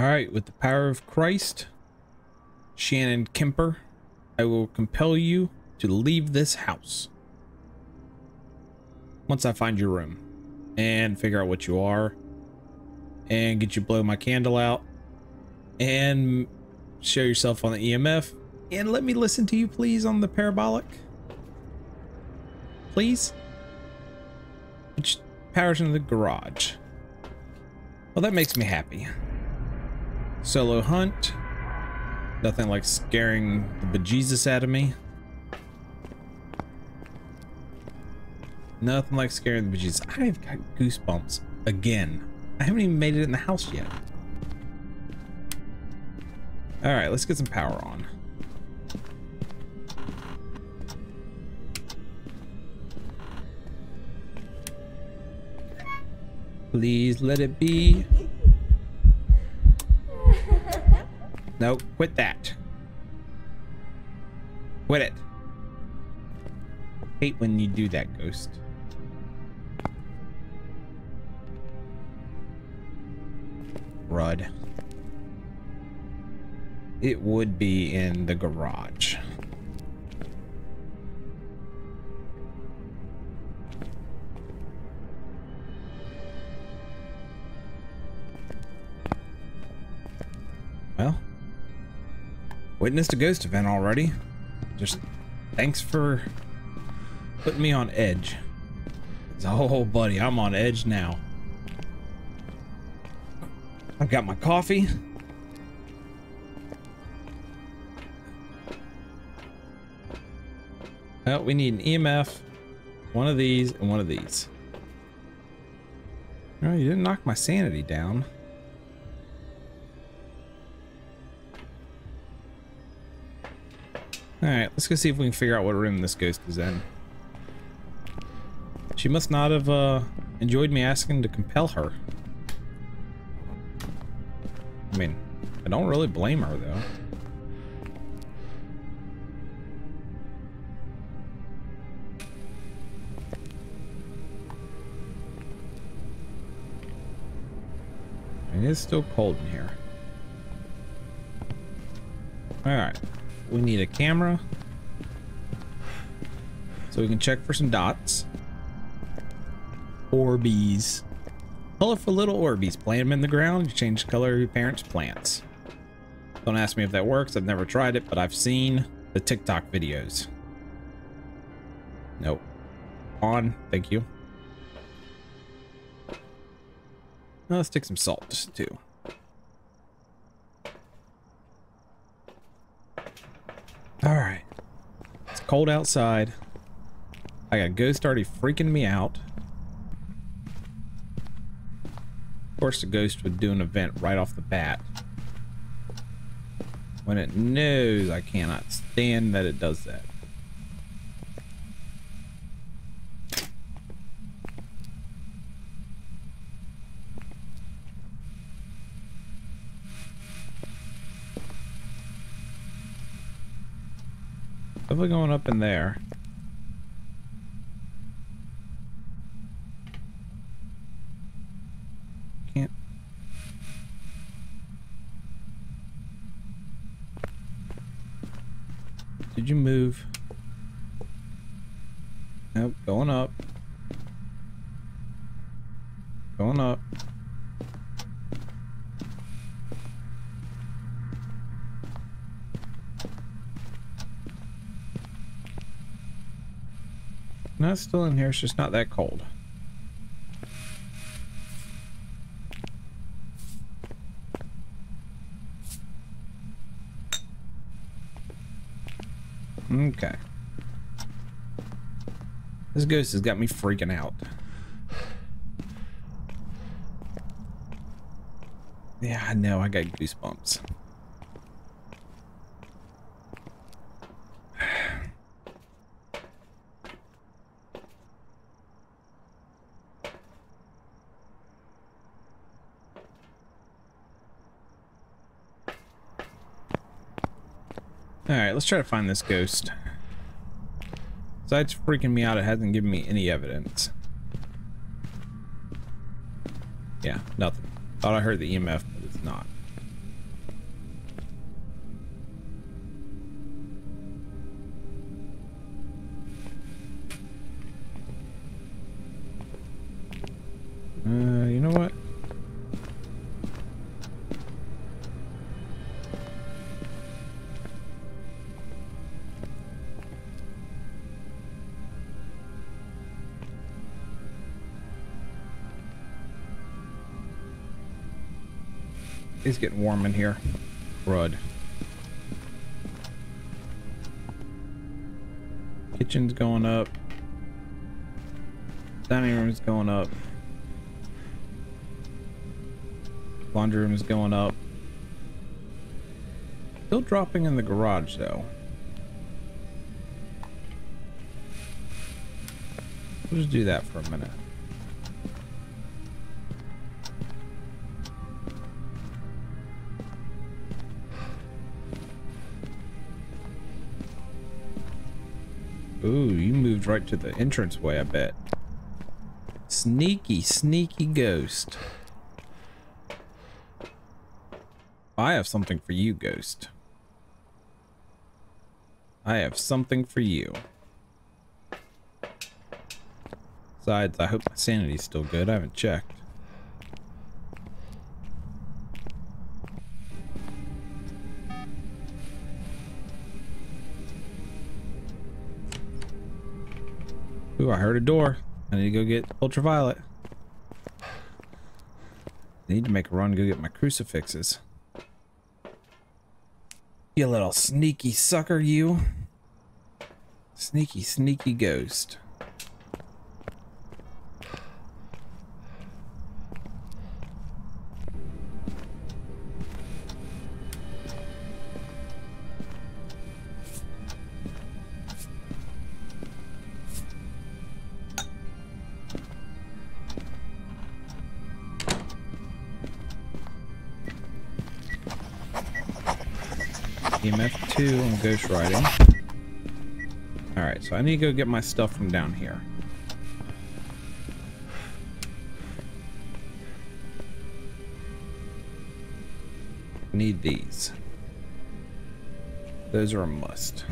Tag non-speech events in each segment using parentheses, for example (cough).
All right, with the power of Christ, Shannon Kemper, I will compel you to leave this house. Once I find your room and figure out what you are and get you blow my candle out and show yourself on the EMF and let me listen to you please on the parabolic. Please? Which powers into the garage. Well, that makes me happy. Solo hunt. Nothing like scaring the bejesus out of me. Nothing like scaring the bejesus. I've got goosebumps again. I haven't even made it in the house yet. All right, let's get some power on. Please let it be. No, quit that. Quit it. Hate when you do that, Ghost. Rud. It would be in the garage. Witnessed a ghost event already. Just thanks for putting me on edge. Oh, buddy, I'm on edge now. I've got my coffee. Well, we need an EMF, one of these, and one of these. No, you didn't knock my sanity down. Alright, let's go see if we can figure out what room this ghost is in. She must not have uh, enjoyed me asking to compel her. I mean, I don't really blame her though. It is still cold in here. Alright. We need a camera. So we can check for some dots. Orbeez. Colorful little Orbeez. Plant them in the ground. You change the color of your parents' plants. Don't ask me if that works. I've never tried it, but I've seen the TikTok videos. Nope. On. Thank you. Now let's take some salt too. All right. It's cold outside. I got ghost already freaking me out. Of course, the ghost would do an event right off the bat. When it knows I cannot stand that it does that. Definitely going up in there. Can't. Did you move? Nope, going up. Going up. No, it's still in here. It's just not that cold. Okay. This ghost has got me freaking out. Yeah, I know. I got goosebumps. Alright, let's try to find this ghost. Besides freaking me out, it hasn't given me any evidence. Yeah, nothing. Thought I heard the EMF, but it's not. It's getting warm in here. Crud. Kitchen's going up. Dining room's going up. Laundry room is going up. Still dropping in the garage though. We'll just do that for a minute. Ooh, you moved right to the entranceway, I bet. Sneaky, sneaky ghost. I have something for you, ghost. I have something for you. Besides, I hope my sanity's still good. I haven't checked. Ooh, I heard a door. I need to go get ultraviolet. I need to make a run to go get my crucifixes. You little sneaky sucker, you. Sneaky, sneaky ghost. EMF 2 on ghost writing. Alright, so I need to go get my stuff from down here. Need these. Those are a must.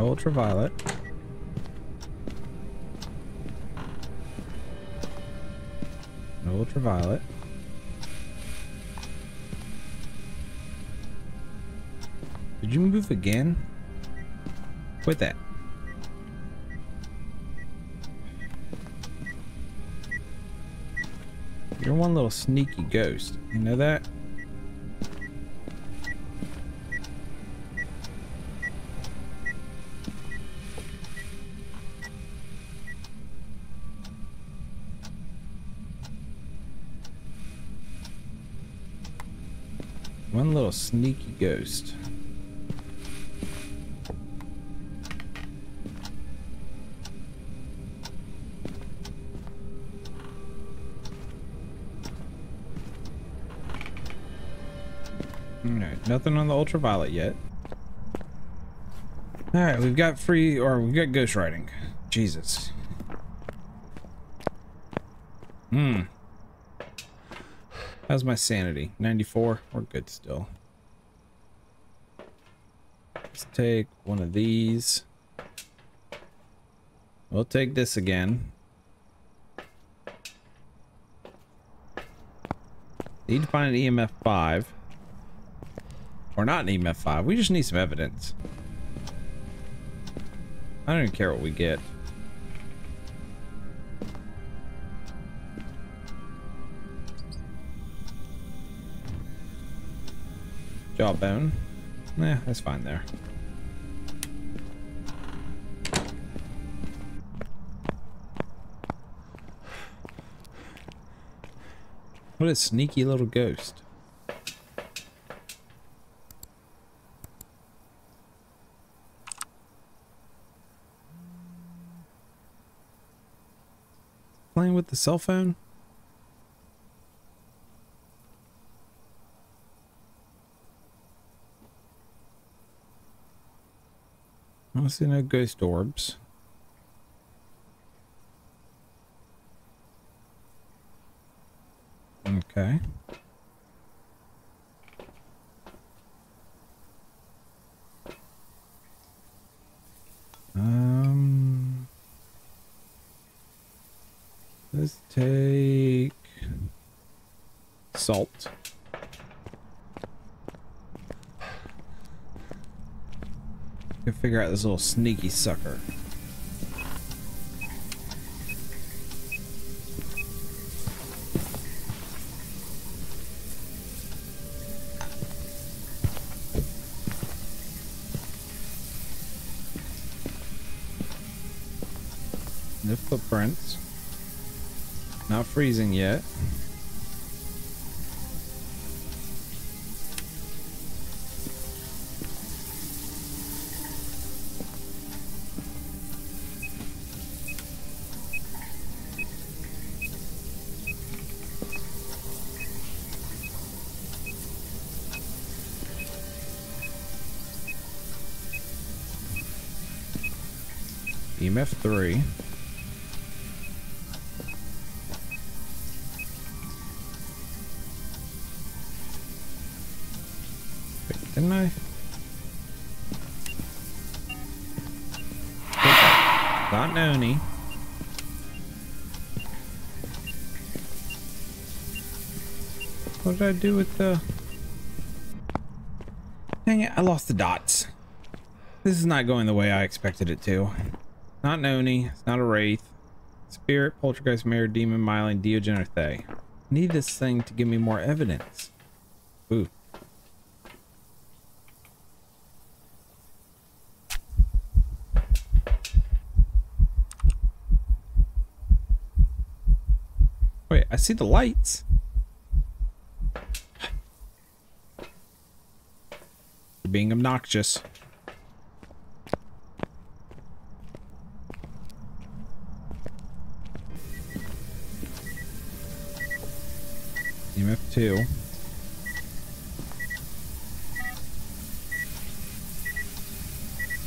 Ultraviolet. No ultraviolet. Did you move again? Quit that. You're one little sneaky ghost. You know that? Little sneaky ghost. Alright, nothing on the ultraviolet yet. Alright, we've got free, or we've got ghost writing. Jesus. Hmm. How's my sanity? 94? We're good still. Let's take one of these. We'll take this again. Need to find an EMF 5. Or not an EMF 5. We just need some evidence. I don't even care what we get. Jawbone. Yeah, that's fine there. What a sneaky little ghost. Playing with the cell phone? I don't see no ghost orbs. Okay. Um, let's take salt. Go figure out this little sneaky sucker. No footprints. Not freezing yet. EMF 3. Didn't I? Not Noni. What did I do with the... Dang it, I lost the dots. This is not going the way I expected it to. Not Noni. It's not a Wraith. Spirit, Poltergeist, Mare, Demon, Myling, Deogen, or Thaye. Need this thing to give me more evidence. Ooh. I see the lights. You're being obnoxious. EMF 2.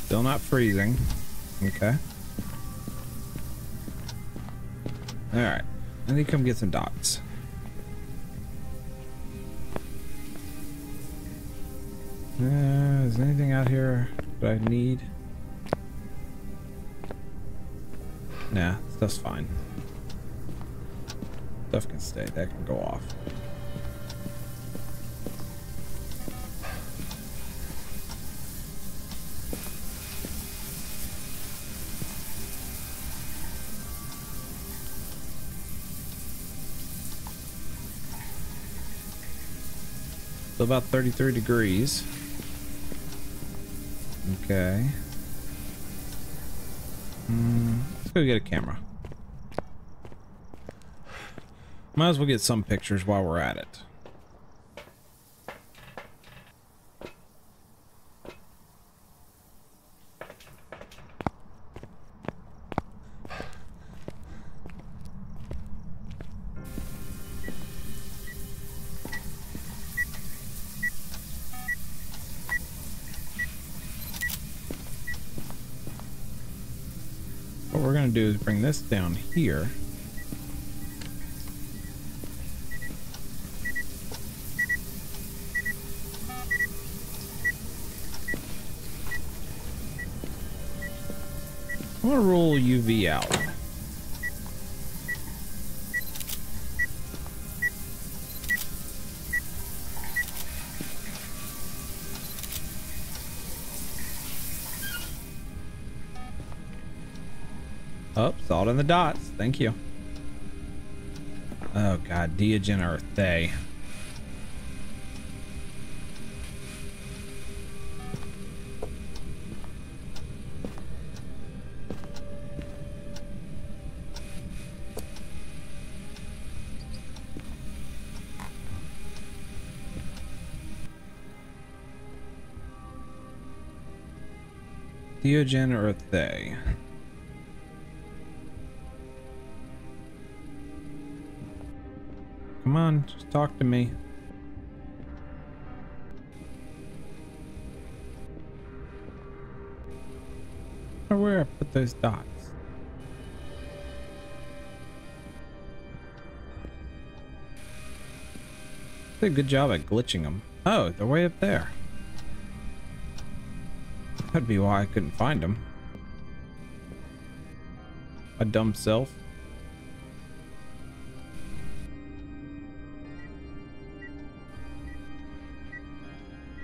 Still not freezing. Okay. Alright. I need to come get some dots. Uh, is anything out here that I need? Nah, stuff's fine. Stuff can stay. That can go off. About 33 degrees. Okay. Mm, let's go get a camera. Might as well get some pictures while we're at it. Going to do is bring this down here. I'm gonna roll UV out. Oh, salt in the dots. Thank you. Oh god, Thaye. Deogen or Thaye? Come on, just talk to me. where I put those dots. Did a good job at glitching them. Oh, they're way up there. That'd be why I couldn't find them. A dumb self.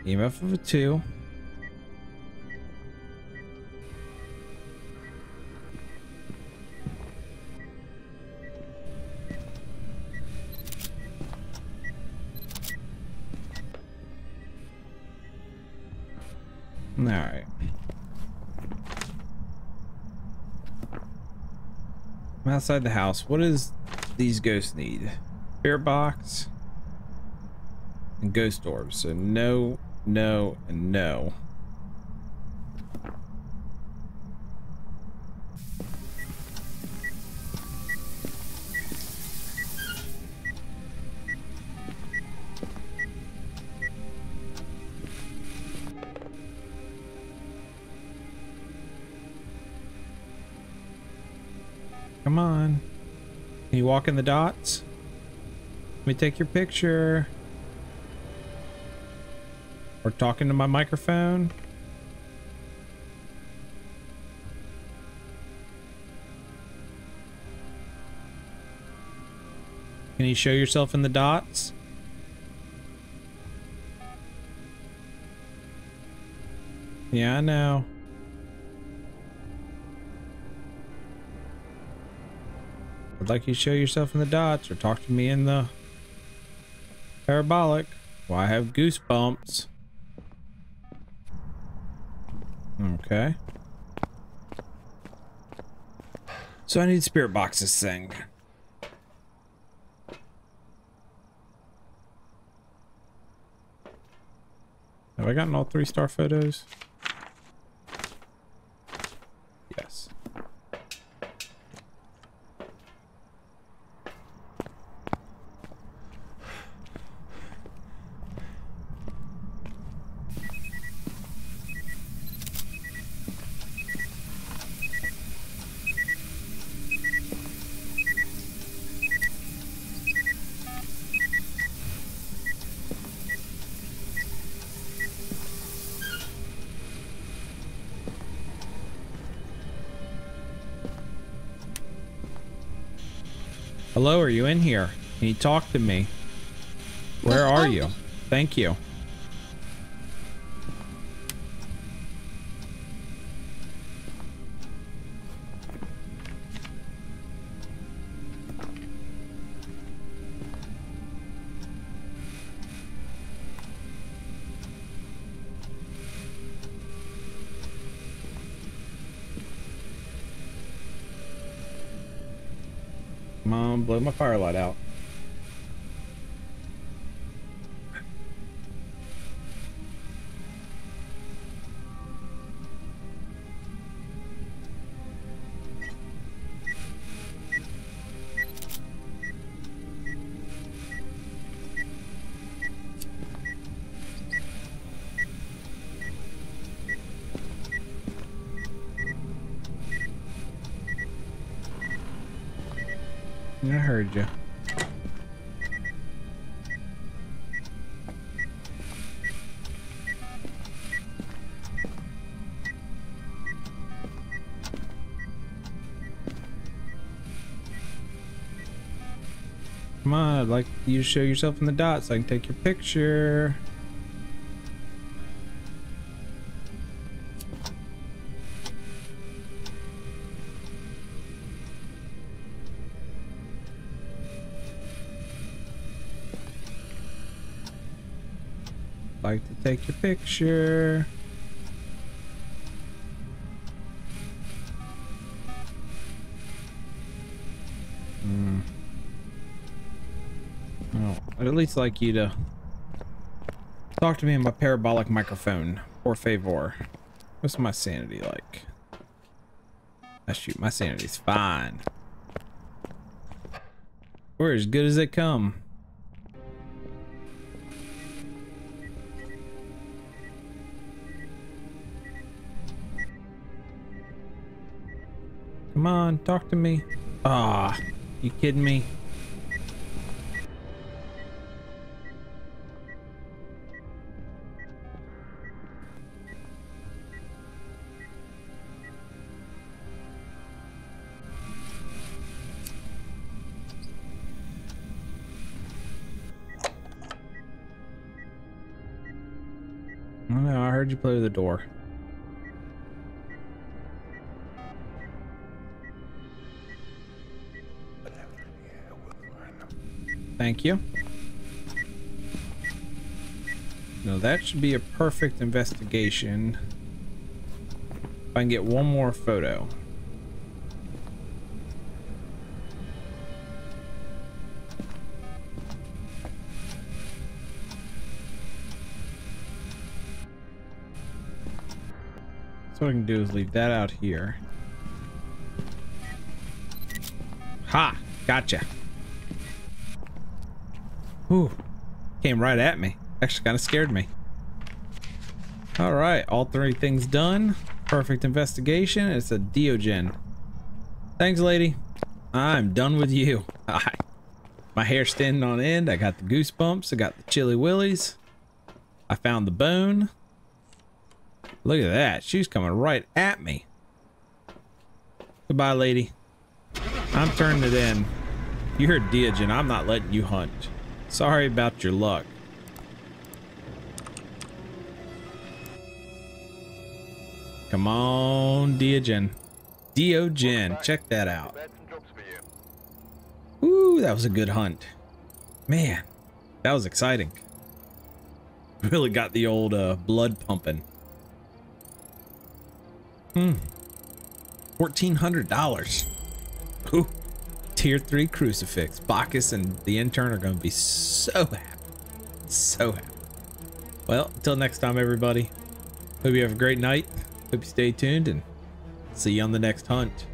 EMF of a two. Alright. I'm outside the house. What does these ghosts need? Spirit box and ghost orbs. So no, no, and no. Come on. Can you walk in the dots? Let me take your picture. Or talking to my microphone. Can you show yourself in the dots? Yeah, I know. I'd like you to show yourself in the dots or talk to me in the parabolic. Well, I have goosebumps. Okay. So I need spirit boxes thing. Have I gotten all three star photos? Hello, are you in here? Can you talk to me? Where are you? Thank you. Blow my firelight out. I heard you. Come on, I'd like you to show yourself in the dots so I can take your picture. Like to take your picture. Hmm. Oh, I'd at least like you to talk to me in my parabolic microphone, or favor. What's my sanity like? Ah, shoot, my sanity's fine. We're as good as they come. Come on, talk to me. Ah, you kidding me? I heard you play with the door. Thank you. Now that should be a perfect investigation. If I can get one more photo. So what I can do is leave that out here. Ha! Gotcha. Whew. Came right at me. Actually kind of scared me. All right, all three things done. Perfect investigation. It's a Deogen. Thanks, lady. I'm done with you. (laughs) My hair standing on end. I got the goosebumps. I got the chilly willies. I found the bone. Look at that. She's coming right at me. Goodbye, lady. I'm turning it in. You heard Deogen. I'm not letting you hunt. Sorry about your luck. Come on, Deogen. Deogen, Check that out. Ooh, that was a good hunt. Man, that was exciting. (laughs) Really got the old uh, blood pumping. Hmm. $1,400. Ooh. Tier 3 crucifix. Bacchus and the intern are going to be so happy. So happy. Well, until next time, everybody. Hope you have a great night. Hope you stay tuned and see you on the next hunt.